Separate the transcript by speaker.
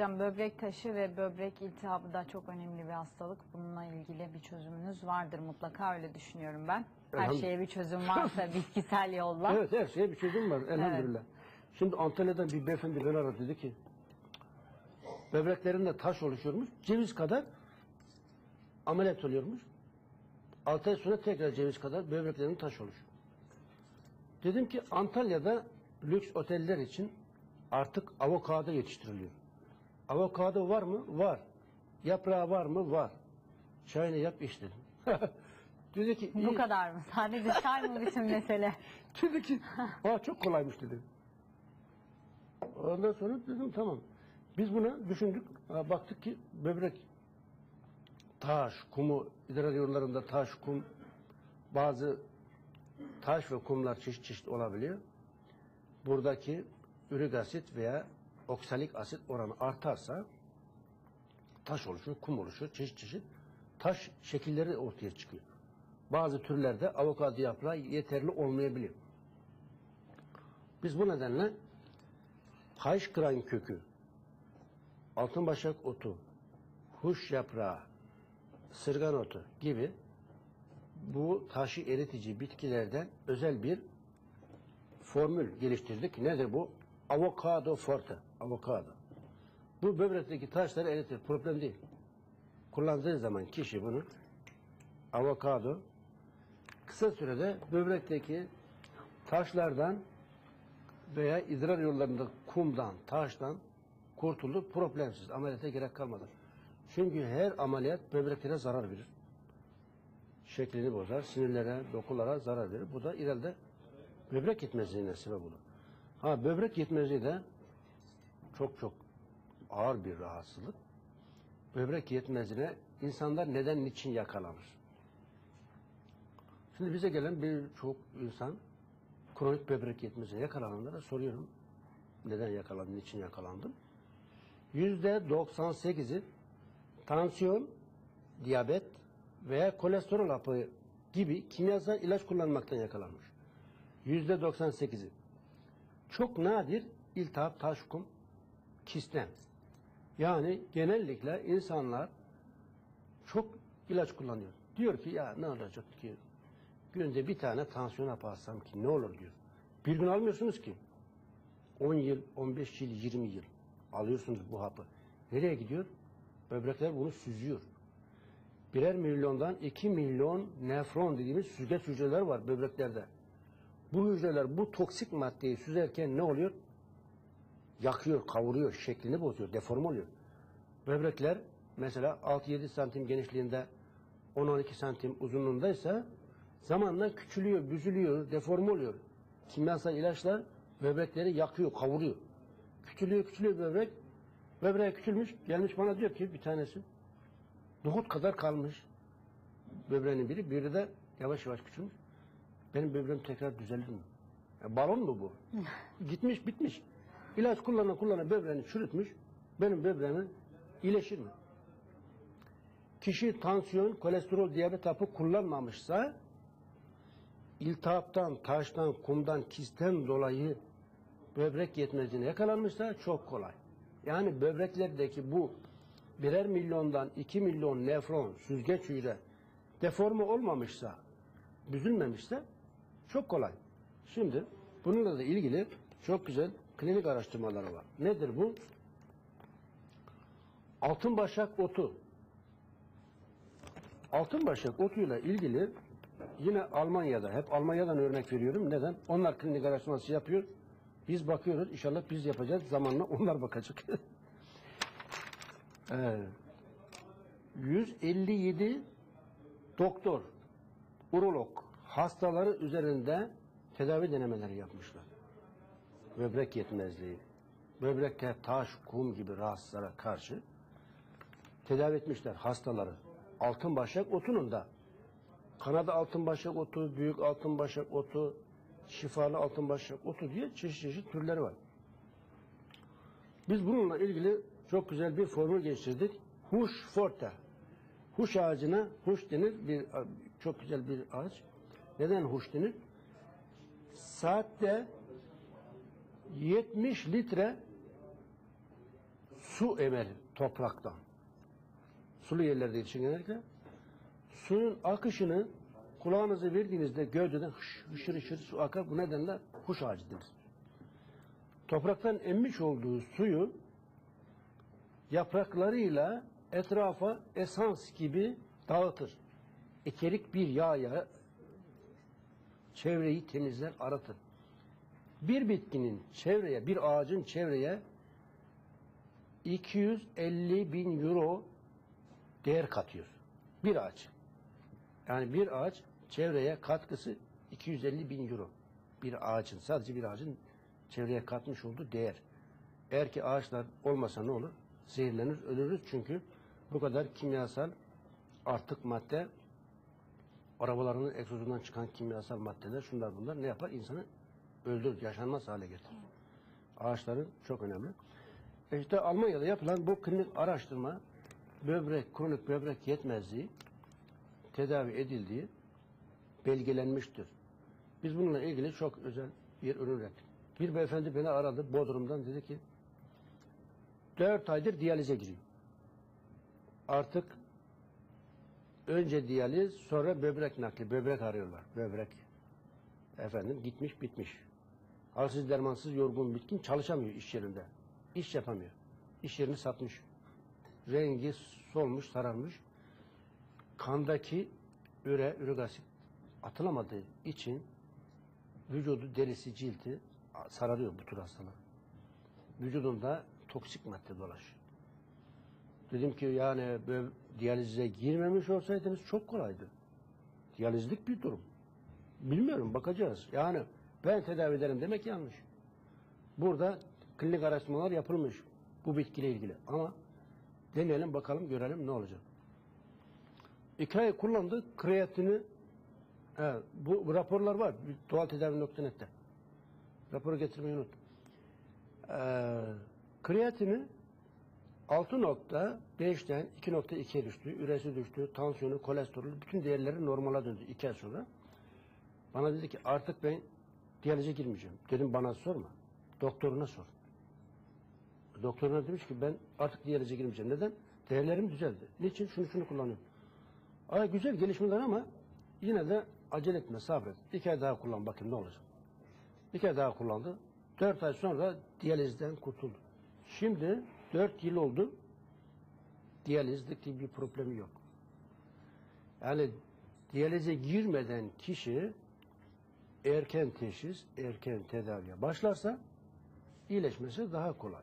Speaker 1: Hocam böbrek taşı ve böbrek iltihabı da çok önemli bir hastalık. Bununla ilgili bir çözümünüz vardır mutlaka öyle düşünüyorum ben. Her
Speaker 2: Elhamdülillah.
Speaker 1: şeye bir çözüm varsa bitkisel yolla.
Speaker 2: Evet her şeye bir çözüm var elhamdülillah. Şimdi Antalya'dan bir beyefendi beni aradı dedi ki böbreklerinde taş oluşuyormuş. Ceviz kadar ameliyat oluyormuş. 6 ay sonra tekrar ceviz kadar böbreklerinde taş oluşuyor. Dedim ki Antalya'da lüks oteller için artık avokado yetiştiriliyor. Avokado var mı? Var. Yaprağı var mı? Var. Çayını yap iç dedim. dedi ki
Speaker 1: Bu
Speaker 2: "İyi."
Speaker 1: kadar mı? Sadece çay mı bütün mesele?
Speaker 2: Dedi ki, aa çok kolaymış dedi. Ondan sonra dedim tamam. Biz buna düşündük. Baktık ki böbrek taş, kumu, idrar yollarında taş, kum, bazı taş ve kumlar çeşit çeşit olabiliyor. Buradaki ürik asit veya oksalik asit oranı artarsa taş oluşuyor, kum oluşuyor, çeşit çeşit taş şekilleri ortaya çıkıyor. Bazı türlerde avokado yaprağı yeterli olmayabiliyor. Biz bu nedenle kayış kıran kökü, altın başak otu, huş yaprağı, sırgan otu gibi bu taşı eritici bitkilerden özel bir formül geliştirdik. Nedir bu? Avokado forte. Avokado. Bu böbrekteki taşları eritir. Problem değil. Kullandığı zaman kişi bunu avokado kısa sürede böbrekteki taşlardan veya idrar yollarında kumdan, taştan kurtulup problemsiz ameliyata gerek kalmadan. Çünkü her ameliyat böbreklere zarar verir. Şeklini bozar, sinirlere, dokulara zarar verir. Bu da ileride böbrek yetmezliğine sebep olur. Ha böbrek yetmezliği de çok çok ağır bir rahatsızlık. Böbrek yetmezliğine insanlar neden, niçin yakalanır? Şimdi bize gelen birçok insan kronik böbrek yetmezliğine yakalananlara soruyorum. Neden yakalandın, niçin yakalandın? Yüzde 98'i tansiyon, diyabet veya kolesterol hapı gibi kimyasal ilaç kullanmaktan yakalanmış. Yüzde 98'i. Çok nadir iltihap, taş, kisten. Yani genellikle insanlar çok ilaç kullanıyor. Diyor ki ya ne olacak ki günde bir tane tansiyon hapı alsam ki ne olur diyor. Bir gün almıyorsunuz ki. 10 yıl, 15 yıl, 20 yıl alıyorsunuz bu hapı. Nereye gidiyor? Böbrekler bunu süzüyor. Birer milyondan 2 milyon nefron dediğimiz süzgeç hücreler var böbreklerde. Bu hücreler bu toksik maddeyi süzerken ne oluyor? Yakıyor, kavuruyor, şeklini bozuyor, deforme oluyor. Böbrekler mesela 6-7 santim genişliğinde 10-12 santim uzunluğundaysa zamanla küçülüyor, büzülüyor, deforme oluyor. Kimyasal ilaçlar böbrekleri yakıyor, kavuruyor. Küçülüyor, küçülüyor böbrek. Böbreğe küçülmüş, gelmiş bana diyor ki bir tanesi, nohut kadar kalmış. Böbreğinin biri, biri de yavaş yavaş küçülmüş. Benim böbreğim tekrar düzelir mi? Ya balon mu bu? Gitmiş, bitmiş. İlaç kullana kullana böbreğini çürütmüş. Benim böbreğimi iyileşir mi? Kişi tansiyon, kolesterol, diyabet hapı kullanmamışsa iltihaptan, taştan, kumdan, kisten dolayı böbrek yetmezliğine yakalanmışsa çok kolay. Yani böbreklerdeki bu birer milyondan iki milyon nefron, süzgeç hücre deforme olmamışsa, büzülmemişse çok kolay. Şimdi bununla da ilgili çok güzel klinik araştırmaları var. Nedir bu? Altın başak otu. Altın başak otuyla ilgili yine Almanya'da, hep Almanya'dan örnek veriyorum. Neden? Onlar klinik araştırması yapıyor. Biz bakıyoruz. İnşallah biz yapacağız. Zamanla onlar bakacak. Evet. 157 doktor, urolog hastaları üzerinde tedavi denemeleri yapmışlar. Böbrek yetmezliği, böbrekte taş, kum gibi rahatsızlara karşı tedavi etmişler hastaları. Altın başak otunun da Kanada altın başak otu, büyük altın başak otu, şifalı altın başak otu diye çeşit çeşit türleri var. Biz bununla ilgili çok güzel bir formül geliştirdik. Huş forte. Huş ağacına huş denir. Bir, çok güzel bir ağaç. Neden huş denir? Saatte 70 litre su emer topraktan. Sulu yerlerde yetişen genellikle suyun akışını kulağınızı verdiğinizde gövdeden hış, hışır hışır su akar. Bu nedenle kuş ağacı denir. Topraktan emmiş olduğu suyu yapraklarıyla etrafa esans gibi dağıtır. Ekerik bir yağ yağı çevreyi temizler, aratır. Bir bitkinin çevreye, bir ağacın çevreye 250 bin euro değer katıyor. Bir ağaç. Yani bir ağaç çevreye katkısı 250 bin euro. Bir ağacın, sadece bir ağacın çevreye katmış olduğu değer. Eğer ki ağaçlar olmasa ne olur? Zehirlenir, ölürüz çünkü bu kadar kimyasal artık madde arabalarının egzozundan çıkan kimyasal maddeler, şunlar bunlar ne yapar? İnsanı öldürür, yaşanmaz hale getirir. Ağaçların çok önemli. E İşte Almanya'da yapılan bu klinik araştırma böbrek, kronik böbrek yetmezliği tedavi edildiği belgelenmiştir. Biz bununla ilgili çok özel bir ürün ürettik. Bir beyefendi beni aradı Bodrum'dan dedi ki dört aydır diyalize giriyor. Artık önce diyaliz sonra böbrek nakli, böbrek arıyorlar. Böbrek efendim gitmiş bitmiş. Halsiz dermansız yorgun bitkin çalışamıyor iş yerinde. İş yapamıyor. İş yerini satmış. Rengi solmuş, sararmış. Kandaki üre, ürik asit atılamadığı için vücudu, derisi, cildi sararıyor bu tür hastalar. Vücudunda toksik madde dolaşıyor. Dedim ki yani böyle diyalize girmemiş olsaydınız çok kolaydı. Diyalizlik bir durum. Bilmiyorum bakacağız. Yani ben tedavi ederim demek yanlış. Burada klinik araştırmalar yapılmış bu bitkiyle ilgili. Ama deneyelim bakalım görelim ne olacak. İki ay kullandık kreatini evet, bu, bu raporlar var doğal tedavi.net'te. Raporu getirmeyi unuttum. Ee, kreatini 6.5'ten 2.2'ye düştü. Üresi düştü. Tansiyonu, kolesterolü bütün değerleri normala döndü iki ay sonra. Bana dedi ki artık ben diyalize girmeyeceğim. Dedim bana sorma. Doktoruna sor. Doktoruna demiş ki ben artık diyalize girmeyeceğim. Neden? Değerlerim düzeldi. Niçin? Şunu şunu kullanıyorum. Ay güzel gelişmeler ama yine de acele etme sabret. İki ay daha kullan bakayım ne olacak. İki ay daha kullandı. Dört ay sonra diyalizden kurtuldu. Şimdi dört yıl oldu. Diyalizlik diye bir problemi yok. Yani diyalize girmeden kişi erken teşhis, erken tedaviye başlarsa iyileşmesi daha kolay.